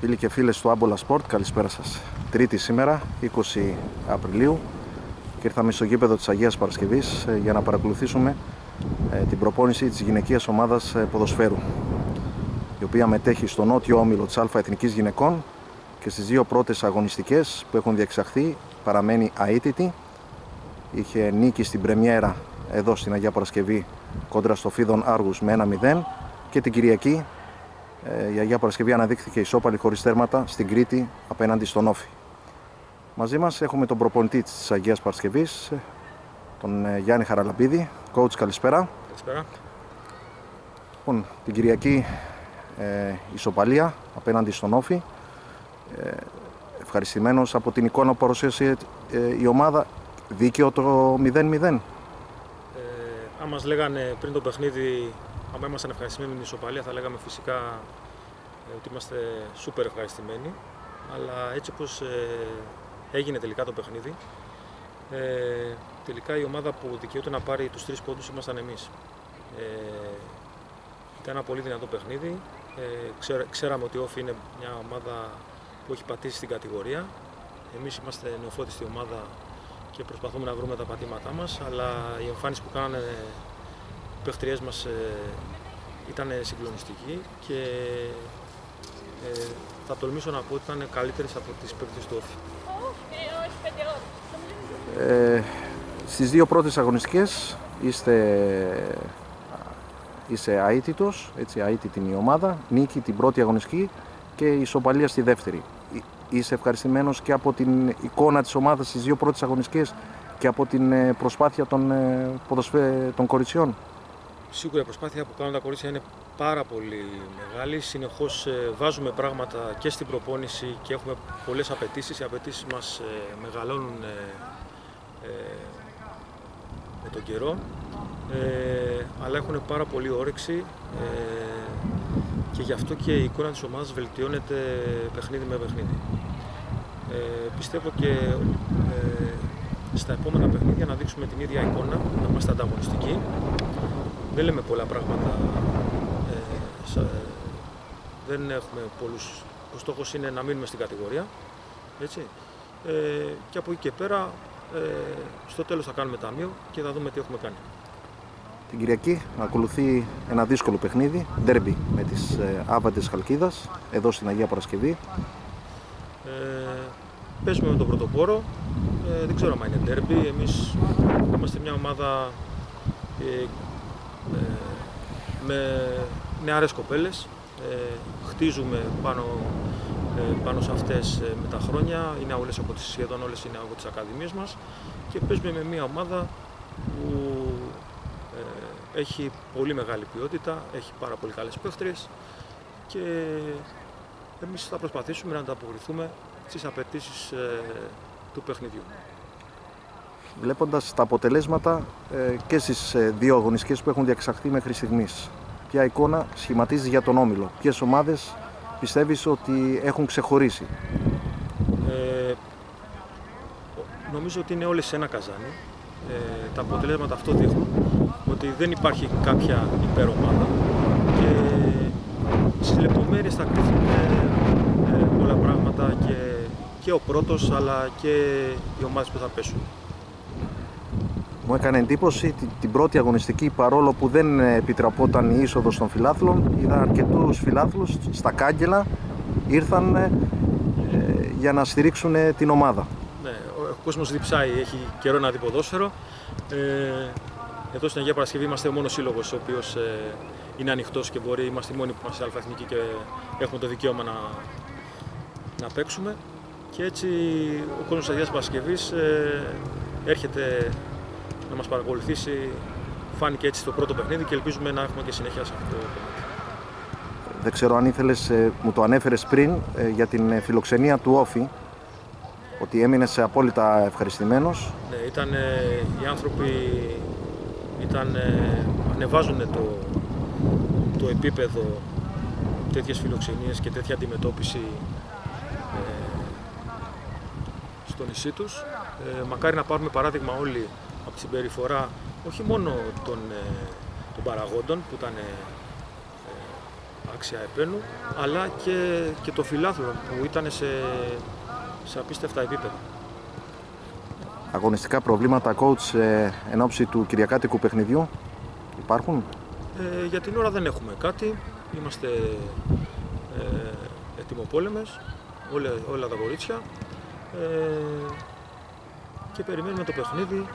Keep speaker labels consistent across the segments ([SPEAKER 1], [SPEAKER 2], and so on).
[SPEAKER 1] Φίλοι και φίλες του Άμπολα Sport, καλησπέρα σας. Τρίτη σήμερα, 20 Απριλίου και ήρθαμε στο γήπεδο της Αγίας Παρασκευής ε, για να παρακολουθήσουμε ε, την προπόνηση της γυναικείας ομάδας ε, ποδοσφαίρου η οποία μετέχει στο νότιο όμιλο της Αλφα Εθνικής Γυναικών και στις δύο πρώτες αγωνιστικές που έχουν διεξαχθεί παραμένει αίτητη. Είχε νίκη στην πρεμιέρα εδώ στην Αγία Παρασκευή κόντρα στο Φίδων Άργους με 1-0 και την Κυριακή ε, η Αγία Παρασκευή αναδείχθηκε ισόπαλη χωρίς τέρματα στην Κρήτη απέναντι στον Όφη. Μαζί μας έχουμε τον προπονητή της Αγίας Παρασκευής, τον ε, Γιάννη Χαραλαμπίδη. Coach, καλησπέρα.
[SPEAKER 2] Καλησπέρα.
[SPEAKER 1] Λοιπόν, την Κυριακή ε, ισοπαλία απέναντι στον Όφη. Ε, ευχαριστημένος από την εικόνα που παρουσίασε ε, η ομάδα. Δίκαιο το 0-0.
[SPEAKER 2] Ε, αν μας λέγανε πριν το παιχνίδι, άμα ήμασταν ευχαριστημένοι με την ισοπαλία, θα λέγαμε φυσικά ε, ότι είμαστε σούπερ ευχαριστημένοι. Αλλά έτσι όπως ε, έγινε τελικά το παιχνίδι, ε, τελικά η ομάδα που δικαιούται να πάρει τους τρεις πόντους ήμασταν εμείς. Ε, ήταν ένα πολύ δυνατό παιχνίδι. Ε, ξέρα, ξέραμε ότι η Όφη είναι μια ομάδα που έχει πατήσει στην κατηγορία. Εμείς είμαστε νεοφώτιστη ομάδα και προσπαθούμε να βρούμε τα πατήματά μας, αλλά η εμφάνιση που κάνανε οι παιχτριές μας ε, ήταν συγκλονιστική και ε, θα τολμήσω να πω ότι ήταν καλύτερες από τις παίκτες του Όφη.
[SPEAKER 1] Ε, στις δύο πρώτες αγωνιστικές είστε, είσαι αίτητος, έτσι αίτητη είναι η ομάδα, νίκη την πρώτη αγωνιστική και ισοπαλία στη δεύτερη. Ε, Είσαι ευχαριστημένος και από την εικόνα της ομάδας στις δύο πρώτες αγωνιστικές και από την ε, προσπάθεια των, ε, ποδοσφαι... των κοριτσιών;
[SPEAKER 2] Σίγουρα η προσπάθεια που κάνουν τα κορίτσια είναι πάρα πολύ μεγάλη. Συνεχώς βάζουμε πράγματα και στην προπόνηση και έχουμε πολλές απαιτήσεις. Οι απαιτήσεις μας μεγαλώνουν ε, με τον καιρό. Ε, αλλά έχουν πάρα πολύ όρεξη ε, και γι' αυτό και η εικόνα της ομάδας βελτιώνεται παιχνίδι με παιχνίδι. Ε, πιστεύω και ε, στα επόμενα παιχνίδια να δείξουμε την ίδια εικόνα, να είμαστε ανταγωνιστικοί. Δεν λέμε πολλά πράγματα, ε, δεν έχουμε πολλούς. Ο στόχος είναι να μείνουμε στην κατηγορία. Έτσι. Ε, και από εκεί και πέρα, ε, στο τέλος θα κάνουμε ταμείο και θα δούμε τι έχουμε κάνει.
[SPEAKER 1] Την Κυριακή ακολουθεί ένα δύσκολο παιχνίδι, ντέρμπι με τις ε, Άβαντες Χαλκίδας, εδώ στην Αγία Παρασκευή.
[SPEAKER 2] Ε, παίζουμε με τον πρωτοπόρο, ε, δεν ξέρω αν είναι ντέρμπι, εμείς είμαστε μια ομάδα ε, ε, με νεαρές κοπέλες, ε, χτίζουμε πάνω, ε, πάνω σε αυτές ε, με τα χρόνια, είναι όλες από τις, σχεδόν όλες είναι από τις ακαδημίες μας. Και παίζουμε με μια ομάδα που ε, έχει πολύ μεγάλη ποιότητα, έχει πάρα πολύ καλές παίχτριες και εμείς θα προσπαθήσουμε να ανταποκριθούμε στις απαιτήσεις ε, του παιχνιδιού.
[SPEAKER 1] Βλέποντας τα αποτελέσματα ε, και στις ε, δύο αγωνιστικές που έχουν διαξαχθεί μέχρι στιγμής, ποια εικόνα σχηματίζει για τον Όμιλο, ποιες ομάδες πιστεύεις ότι έχουν ξεχωρίσει;
[SPEAKER 2] Ε, νομίζω ότι είναι όλες σε ένα καζάνι. Ε, τα αποτελέσματα αυτό δείχνουν ότι δεν υπάρχει κάποια υπερομάδα και στις λεπτομέρειες θα κρύφουν ε, πολλά πράγματα και, και ο πρώτος αλλά και οι ομάδες που θα πέσουν.
[SPEAKER 1] Μου έκανε εντύπωση την, την πρώτη αγωνιστική παρόλο που δεν επιτραπόταν η είσοδος των φιλάθλων είδα αρκετούς φιλάθλους στα κάγκελα ήρθαν ε, για να στηρίξουν την ομάδα.
[SPEAKER 2] Ναι, ο κόσμος διψάει, έχει καιρό να δει ποδόσφαιρο. Ε, εδώ στην Αγία Παρασκευή είμαστε ο μόνος σύλλογος ο οποίος ε, είναι ανοιχτός και μπορεί, είμαστε οι μόνοι που είμαστε αλφα και έχουμε το δικαίωμα να, να παίξουμε. Και έτσι ο κόσμος της Αγίας Παρασκευής ε, έρχεται να μας παρακολουθήσει. Φάνηκε έτσι το πρώτο παιχνίδι και ελπίζουμε να έχουμε και συνέχεια σε αυτό το παιχνίδι.
[SPEAKER 1] Δεν ξέρω αν ήθελες, ε, μου το ανέφερες πριν, ε, για την ε, φιλοξενία του Όφη, ότι έμεινες απόλυτα ευχαριστημένος.
[SPEAKER 2] Ναι, ήταν, οι άνθρωποι ήταν, ανεβάζουν το, το επίπεδο τέτοιες φιλοξενίες και τέτοια αντιμετώπιση στο νησί τους. μακάρι να πάρουμε παράδειγμα όλοι από τη συμπεριφορά όχι μόνο των, των παραγόντων που ήταν άξια επένου, αλλά και, και το φιλάθλο που ήταν σε, σε απίστευτα επίπεδα.
[SPEAKER 1] Αγωνιστικά προβλήματα, coach, ε, εν ώψη του κυριακάτικου παιχνιδιού υπάρχουν;
[SPEAKER 2] Ε, για την ώρα δεν έχουμε κάτι. Είμαστε ε, ετοιμοπόλεμες, όλα, όλα τα κορίτσια. Ε, και περιμένουμε το παιχνίδι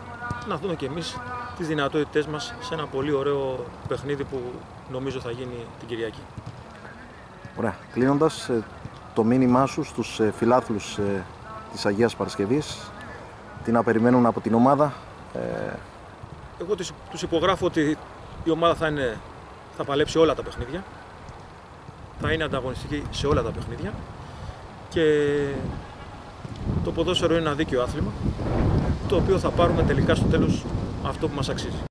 [SPEAKER 2] να δούμε και εμείς τις δυνατότητές μας σε ένα πολύ ωραίο παιχνίδι που νομίζω θα γίνει την Κυριακή.
[SPEAKER 1] Ωραία. Κλείνοντας, ε, το μήνυμά σου στους ε, φιλάθλους ε, της Αγίας Παρασκευής, τι να περιμένουν από την ομάδα.
[SPEAKER 2] Εγώ τους υπογράφω ότι η ομάδα θα, είναι, θα παλέψει όλα τα παιχνίδια, θα είναι ανταγωνιστική σε όλα τα παιχνίδια και το ποδόσφαιρο είναι ένα δίκαιο άθλημα το οποίο θα πάρουμε τελικά στο τέλος αυτό που μας αξίζει.